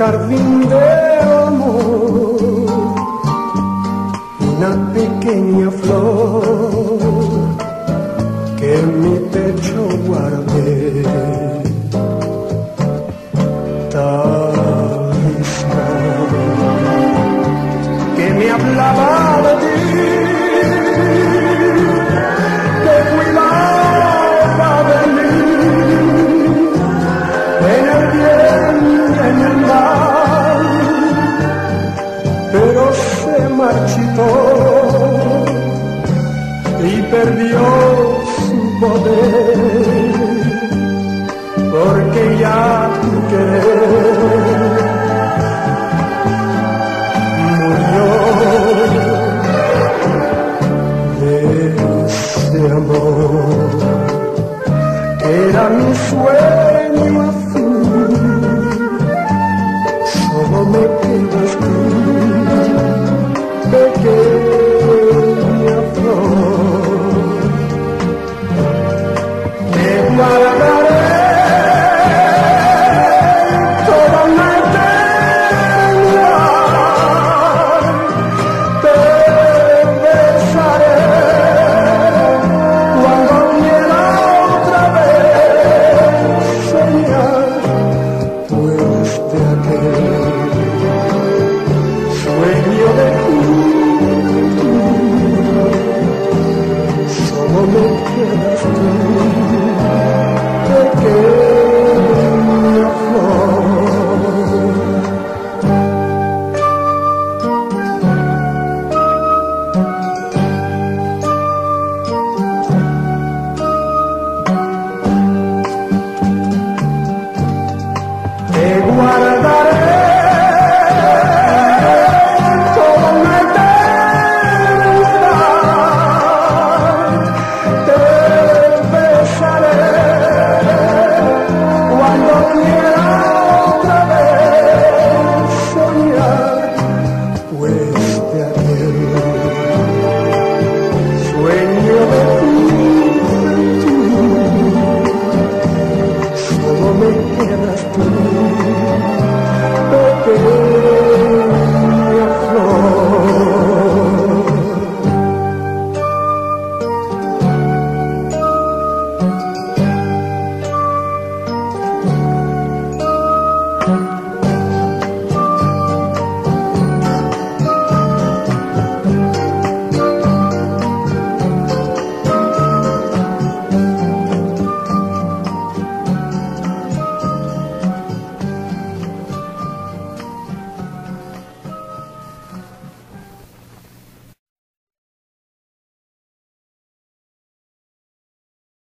jardín de amor una pequeña flor que en mi pecho guardé. que me hablaba de y perdió Ama bekle